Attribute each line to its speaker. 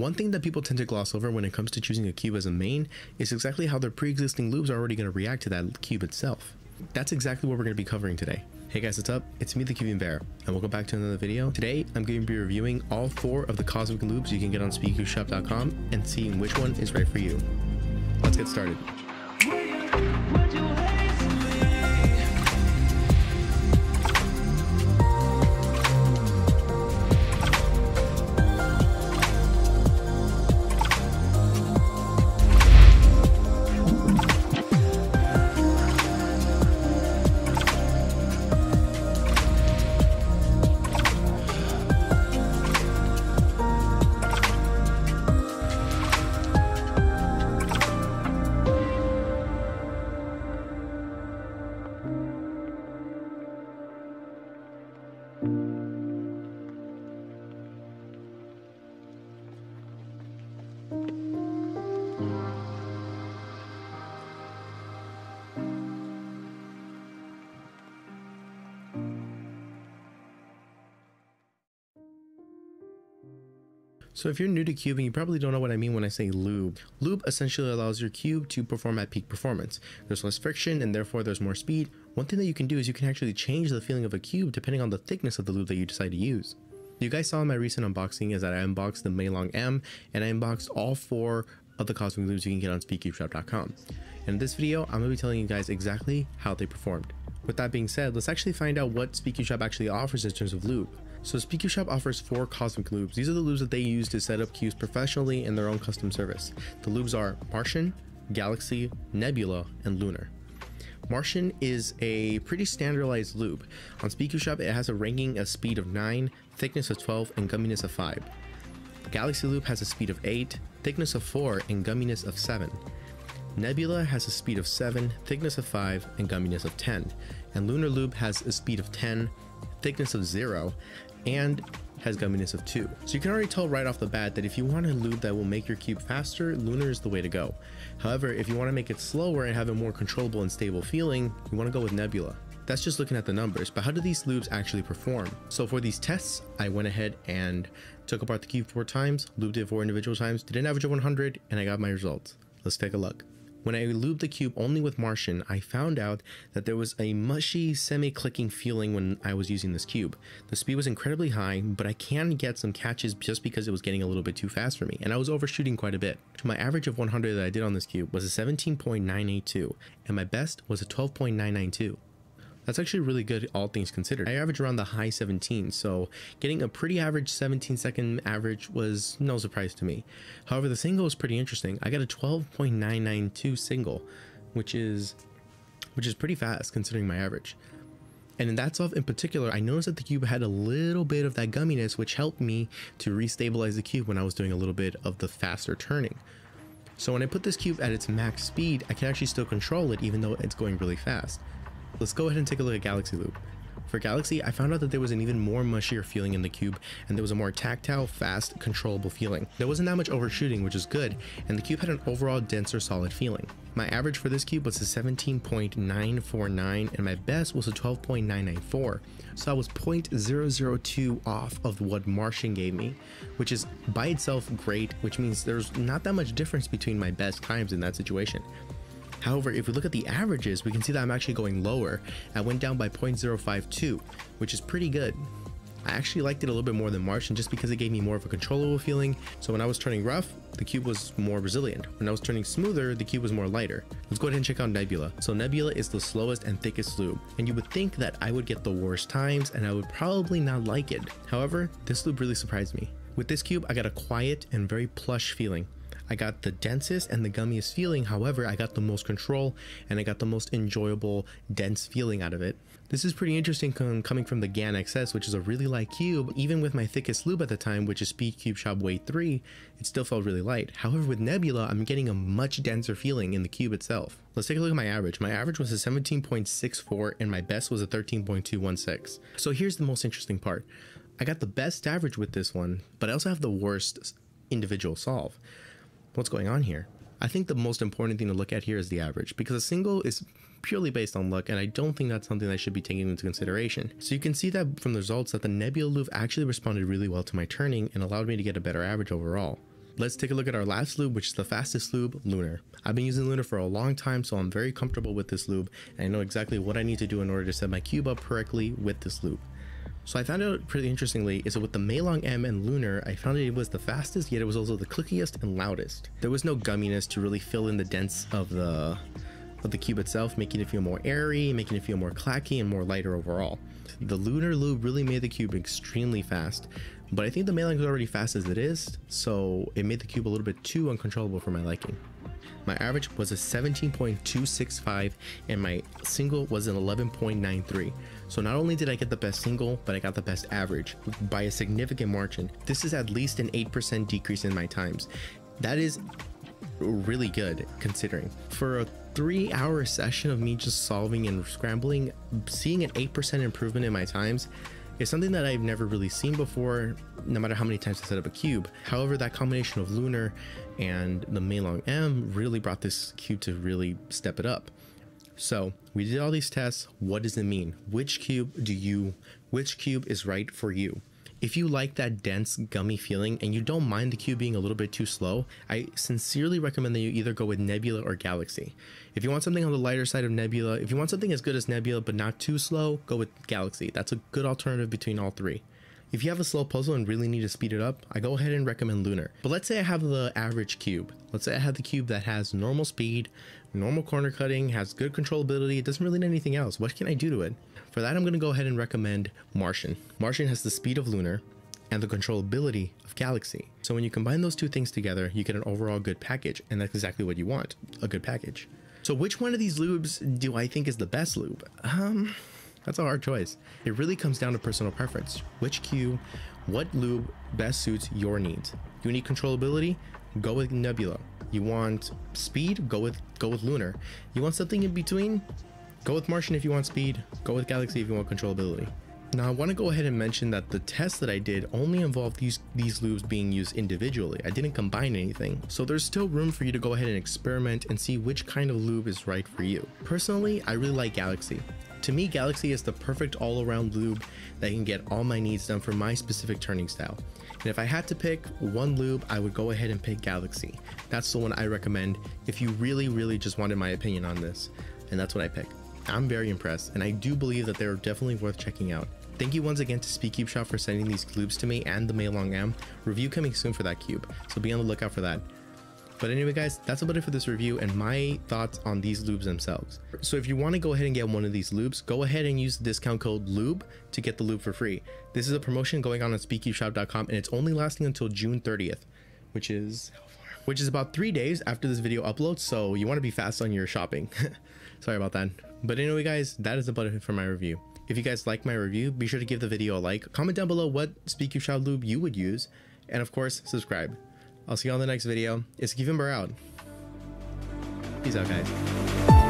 Speaker 1: One thing that people tend to gloss over when it comes to choosing a cube as a main is exactly how their pre-existing lubes are already going to react to that cube itself. That's exactly what we're going to be covering today. Hey guys, what's up? It's me, the Cubing Bear, and welcome back to another video. Today, I'm going to be reviewing all four of the Cosmic Lubes you can get on SpeedCubeShop.com and seeing which one is right for you. Let's get started. So if you're new to cubing, you probably don't know what I mean when I say lube. Lube essentially allows your cube to perform at peak performance. There's less friction and therefore there's more speed. One thing that you can do is you can actually change the feeling of a cube depending on the thickness of the lube that you decide to use. You guys saw in my recent unboxing is that I unboxed the Meilong M and I unboxed all four of the Cosmic Lubes you can get on speedcubeshop.com. And in this video, I'm going to be telling you guys exactly how they performed. With that being said, let's actually find out what SpeedCubeShop actually offers in terms of lube. So SpeedCubeShop offers four Cosmic Lubes. These are the lubes that they use to set up cubes professionally in their own custom service. The lubes are Martian, Galaxy, Nebula, and Lunar. Martian is a pretty standardized lube. On SpeedCubeShop, it has a ranking of speed of 9, thickness of 12, and gumminess of 5. Galaxy Lube has a speed of 8, thickness of 4, and gumminess of 7. Nebula has a speed of 7, thickness of 5, and gumminess of 10. And Lunar Lube has a speed of 10, thickness of 0, and has gumminess of 2. So you can already tell right off the bat that if you want a lube that will make your cube faster, Lunar is the way to go. However, if you want to make it slower and have a more controllable and stable feeling, you want to go with Nebula. That's just looking at the numbers, but how do these lubes actually perform? So for these tests, I went ahead and took apart the cube four times, lubed it four individual times, did an average of 100, and I got my results. Let's take a look. When I lubed the cube only with Martian, I found out that there was a mushy, semi-clicking feeling when I was using this cube. The speed was incredibly high, but I can get some catches just because it was getting a little bit too fast for me, and I was overshooting quite a bit. My average of 100 that I did on this cube was a 17.982, and my best was a 12.992. That's actually really good, all things considered. I average around the high 17, so getting a pretty average 17 second average was no surprise to me. However, the single was pretty interesting. I got a 12.992 single, which is which is pretty fast considering my average. And in that stuff in particular, I noticed that the cube had a little bit of that gumminess, which helped me to restabilize the cube when I was doing a little bit of the faster turning. So when I put this cube at its max speed, I can actually still control it even though it's going really fast. Let's go ahead and take a look at Galaxy Lube. For Galaxy, I found out that there was an even more mushier feeling in the cube, and there was a more tactile, fast, controllable feeling. There wasn't that much overshooting, which is good, and the cube had an overall denser, solid feeling. My average for this cube was a 17.949, and my best was a 12.994, so I was 0.002 off of what Martian gave me, which is by itself great, which means there's not that much difference between my best times in that situation. However, if we look at the averages, we can see that I'm actually going lower. I went down by 0.052, which is pretty good. I actually liked it a little bit more than Martian just because it gave me more of a controllable feeling. So when I was turning rough, the cube was more resilient. When I was turning smoother, the cube was more lighter. Let's go ahead and check out Nebula. So Nebula is the slowest and thickest lube, and you would think that I would get the worst times and I would probably not like it. However, this lube really surprised me. With this cube, I got a quiet and very plush feeling. I got the densest and the gummiest feeling. However, I got the most control and I got the most enjoyable dense feeling out of it. This is pretty interesting coming from the GAN XS, which is a really light cube. Even with my thickest lube at the time, which is Speed Cube Shop Weight 3, it still felt really light. However, with Nebula, I'm getting a much denser feeling in the cube itself. Let's take a look at my average. My average was a 17.64 and my best was a 13.216. So here's the most interesting part. I got the best average with this one, but I also have the worst individual solve what's going on here? I think the most important thing to look at here is the average because a single is purely based on luck and I don't think that's something that should be taken into consideration. So you can see that from the results that the Nebula Lube actually responded really well to my turning and allowed me to get a better average overall. let's take a look at our last lube, which is the fastest lube, Lunar. I've been using Lunar for a long time, so I'm very comfortable with this lube, and I know exactly what I need to do in order to set my cube up correctly with this lube. So I found out pretty interestingly is that with the Meilong M and Lunar, I found it was the fastest, yet it was also the clickiest and loudest. There was no gumminess to really fill in the dents of the of the cube itself, making it feel more airy, making it feel more clacky and more lighter overall. The Lunar Lube really made the cube extremely fast, but I think the Meilong is already fast as it is, so it made the cube a little bit too uncontrollable for my liking. My average was a 17.265 and my single was an 11.93. So not only did I get the best single, but I got the best average by a significant margin. This is at least an 8% decrease in my times. That is really good considering. For a three hour session of me just solving and scrambling, seeing an 8% improvement in my times is something that I've never really seen before, no matter how many times I set up a cube. However, that combination of Lunar and the Meilong M really brought this cube to really step it up. So we did all these tests. What does it mean? Which cube do you, which cube is right for you? If you like that dense, gummy feeling and you don't mind the cube being a little bit too slow, I sincerely recommend that you either go with Nebula or Galaxy. If you want something on the lighter side of Nebula, if you want something as good as Nebula but not too slow, go with Galaxy. That's a good alternative between all three. If you have a slow puzzle and really need to speed it up, I go ahead and recommend Lunar. But let's say I have the average cube. Let's say I have the cube that has normal speed, normal corner cutting, has good controllability, it doesn't really need anything else. What can I do to it? For that, I'm going to go ahead and recommend Martian. Martian has the speed of Lunar and the controllability of Galaxy. So when you combine those two things together, you get an overall good package, and that's exactly what you want, a good package. So which one of these lubes do I think is the best lube? Um, that's a hard choice. It really comes down to personal preference. Which cube, what lube best suits your needs? You need controllability? Go with Nebula. You want speed? Go with go with Lunar. You want something in between? Go with Martian if you want speed, go with Galaxy if you want controllability. Now I want to go ahead and mention that the tests that I did only involved these, these lubes being used individually. I didn't combine anything, so there's still room for you to go ahead and experiment and see which kind of lube is right for you. Personally, I really like Galaxy. To me, Galaxy is the perfect all-around lube that can get all my needs done for my specific turning style. And if I had to pick one lube, I would go ahead and pick Galaxy. That's the one I recommend if you really, really just wanted my opinion on this. And that's what I pick. I'm very impressed, and I do believe that they're definitely worth checking out. Thank you once again to SpeedCube Shop for sending these cubes to me and the Meilong M. Review coming soon for that cube, so be on the lookout for that. But anyway guys, that's about it for this review and my thoughts on these lubes themselves. So if you want to go ahead and get one of these lubes, go ahead and use the discount code LUBE to get the lube for free. This is a promotion going on at speedcubeshop.com and it's only lasting until June 30th, which is which is about three days after this video uploads, so you want to be fast on your shopping. Sorry about that. But anyway guys, that is about it for my review. If you guys like my review, be sure to give the video a like, comment down below what SpeedCube Shop lube you would use, and of course, subscribe. I'll see you on the next video. It's Cubing Bear out. Peace out, guys.